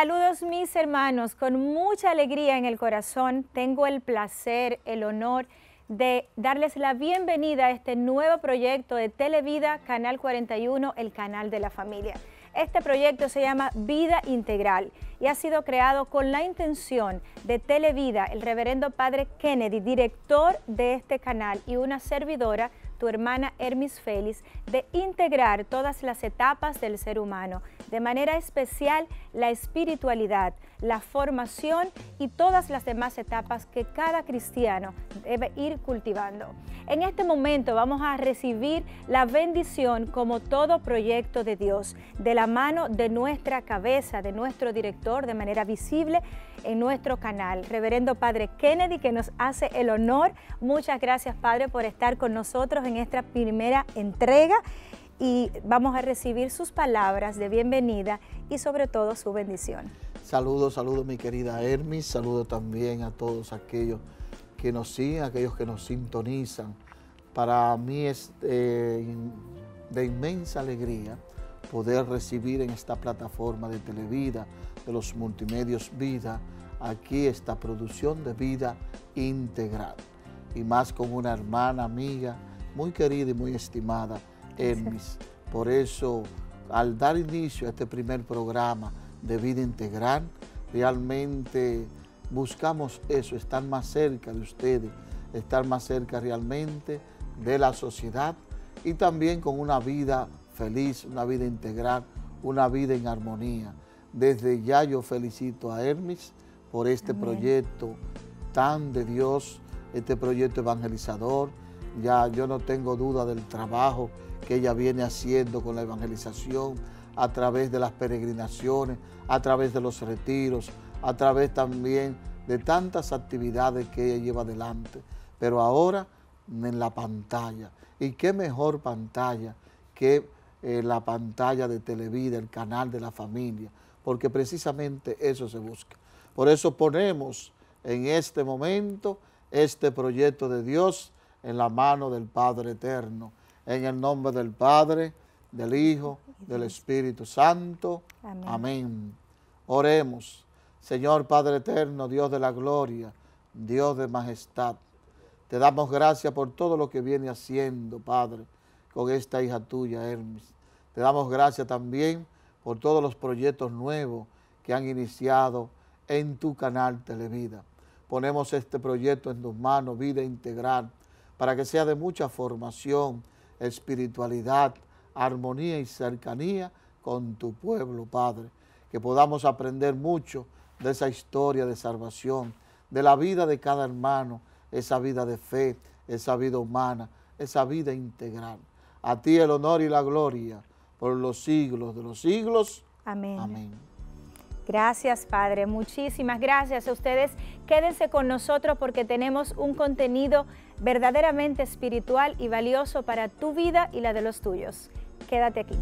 Saludos mis hermanos, con mucha alegría en el corazón tengo el placer, el honor de darles la bienvenida a este nuevo proyecto de Televida Canal 41, el canal de la familia. Este proyecto se llama Vida Integral y ha sido creado con la intención de Televida, el reverendo Padre Kennedy, director de este canal y una servidora, tu hermana Hermis Félix, de integrar todas las etapas del ser humano, de manera especial la espiritualidad, la formación y todas las demás etapas que cada cristiano debe ir cultivando. En este momento vamos a recibir la bendición como todo proyecto de Dios, de la mano de nuestra cabeza, de nuestro director, de manera visible en nuestro canal. Reverendo Padre Kennedy, que nos hace el honor. Muchas gracias, Padre, por estar con nosotros en esta primera entrega y vamos a recibir sus palabras de bienvenida y sobre todo su bendición. Saludos, saludos mi querida Hermis, saludos también a todos aquellos que nos siguen, aquellos que nos sintonizan. Para mí es eh, de inmensa alegría poder recibir en esta plataforma de Televida, de los multimedios Vida, aquí esta producción de vida integral. Y más con una hermana, amiga, muy querida y muy estimada, Hermis. Por eso, al dar inicio a este primer programa de vida integral, realmente buscamos eso, estar más cerca de ustedes, estar más cerca realmente de la sociedad y también con una vida feliz, una vida integral, una vida en armonía. Desde ya yo felicito a Hermes por este proyecto tan de Dios, este proyecto evangelizador. Ya yo no tengo duda del trabajo que ella viene haciendo con la evangelización a través de las peregrinaciones, a través de los retiros, a través también de tantas actividades que ella lleva adelante. Pero ahora en la pantalla. Y qué mejor pantalla que eh, la pantalla de Televida, el canal de la familia, porque precisamente eso se busca. Por eso ponemos en este momento este proyecto de Dios en la mano del Padre Eterno, en el nombre del Padre, del Hijo, del Espíritu Santo. Amén. Amén. Oremos. Señor Padre Eterno, Dios de la gloria, Dios de majestad, te damos gracias por todo lo que viene haciendo, Padre, con esta hija tuya, Hermes. Te damos gracias también por todos los proyectos nuevos que han iniciado en tu canal Televida. Ponemos este proyecto en tus manos, vida integral, para que sea de mucha formación, espiritualidad, armonía y cercanía con tu pueblo, Padre. Que podamos aprender mucho de esa historia de salvación, de la vida de cada hermano, esa vida de fe, esa vida humana, esa vida integral. A ti el honor y la gloria por los siglos de los siglos. Amén. Amén. Gracias, Padre. Muchísimas gracias a ustedes. Quédense con nosotros porque tenemos un contenido verdaderamente espiritual y valioso para tu vida y la de los tuyos. Quédate aquí.